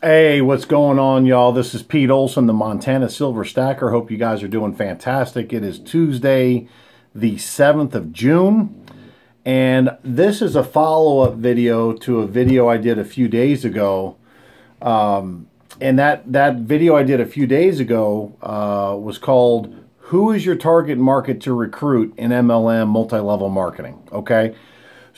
Hey, what's going on, y'all? This is Pete Olson, the Montana Silver Stacker. Hope you guys are doing fantastic. It is Tuesday, the 7th of June, and this is a follow-up video to a video I did a few days ago. Um, and that, that video I did a few days ago uh, was called Who is Your Target Market to Recruit in MLM Multi-Level Marketing? Okay.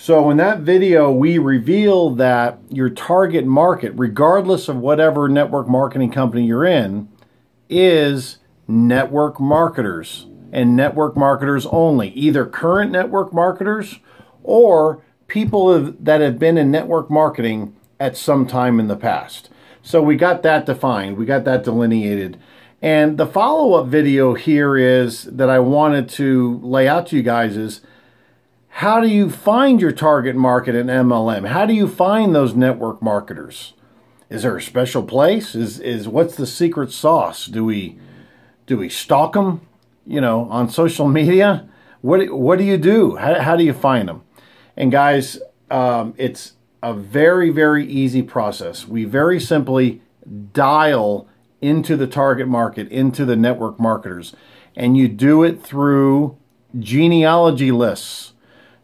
So in that video, we reveal that your target market, regardless of whatever network marketing company you're in, is network marketers and network marketers only, either current network marketers or people that have been in network marketing at some time in the past. So we got that defined, we got that delineated. And the follow-up video here is that I wanted to lay out to you guys is how do you find your target market in MLM? How do you find those network marketers? Is there a special place? Is is what's the secret sauce? Do we do we stalk them, you know, on social media? What what do you do? How, how do you find them? And guys, um, it's a very very easy process. We very simply dial into the target market, into the network marketers, and you do it through genealogy lists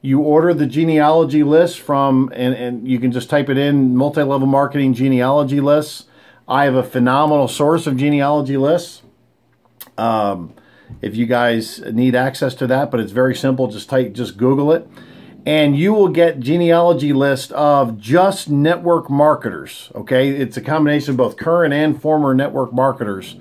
you order the genealogy list from, and, and you can just type it in multi-level marketing genealogy lists. I have a phenomenal source of genealogy lists. Um, if you guys need access to that, but it's very simple. Just type, just Google it, and you will get genealogy list of just network marketers. Okay, it's a combination of both current and former network marketers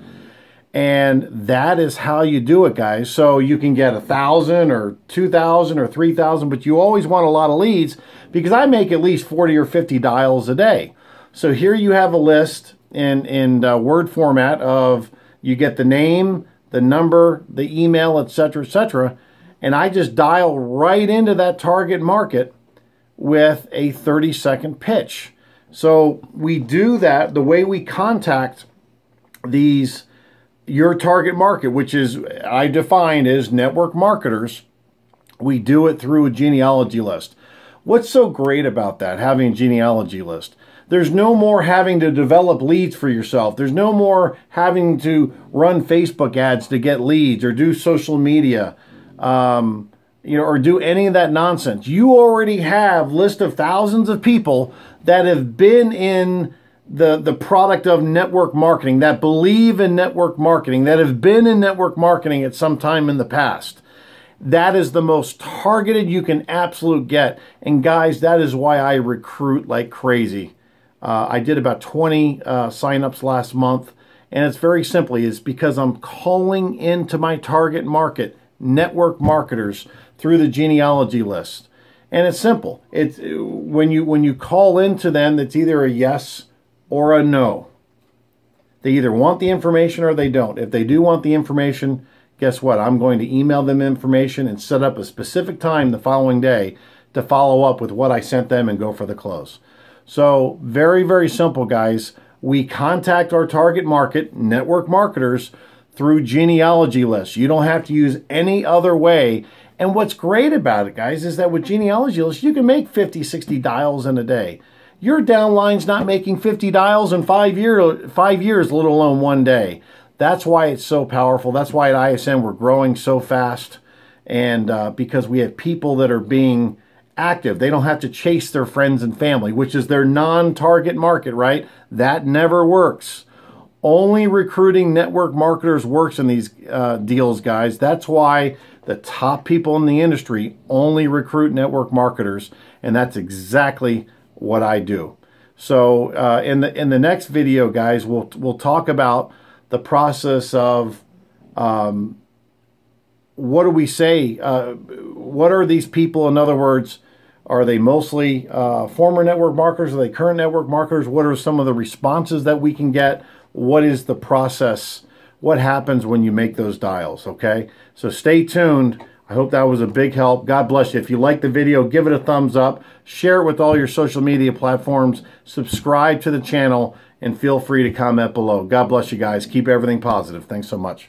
and that is how you do it, guys. So you can get a thousand or two thousand or three thousand, but you always want a lot of leads because I make at least 40 or 50 dials a day. So here you have a list in, in uh, Word format of you get the name, the number, the email, etc., etc. And I just dial right into that target market with a 30 second pitch. So we do that the way we contact these your target market, which is I define as network marketers, we do it through a genealogy list. What's so great about that, having a genealogy list? There's no more having to develop leads for yourself. There's no more having to run Facebook ads to get leads or do social media, um, you know, or do any of that nonsense. You already have list of thousands of people that have been in the, the product of network marketing, that believe in network marketing, that have been in network marketing at some time in the past. That is the most targeted you can absolute get. And guys, that is why I recruit like crazy. Uh, I did about 20 uh, signups last month. And it's very simply, it's because I'm calling into my target market, network marketers, through the genealogy list. And it's simple. It's when you when you call into them, it's either a yes or a no. They either want the information or they don't. If they do want the information, guess what? I'm going to email them information and set up a specific time the following day to follow up with what I sent them and go for the close. So, very, very simple, guys. We contact our target market, network marketers, through genealogy lists. You don't have to use any other way. And what's great about it, guys, is that with genealogy lists, you can make 50, 60 dials in a day. Your downline's not making 50 dials in five, year, five years, let alone one day. That's why it's so powerful. That's why at ISN we're growing so fast. And uh, because we have people that are being active. They don't have to chase their friends and family, which is their non-target market, right? That never works. Only recruiting network marketers works in these uh, deals, guys. That's why the top people in the industry only recruit network marketers, and that's exactly what I do. So uh, in the in the next video, guys, we'll we'll talk about the process of um, what do we say? Uh, what are these people? In other words, are they mostly uh, former network marketers? Are they current network marketers? What are some of the responses that we can get? What is the process? What happens when you make those dials? Okay, so stay tuned. I hope that was a big help. God bless you. If you like the video, give it a thumbs up. Share it with all your social media platforms. Subscribe to the channel and feel free to comment below. God bless you guys. Keep everything positive. Thanks so much.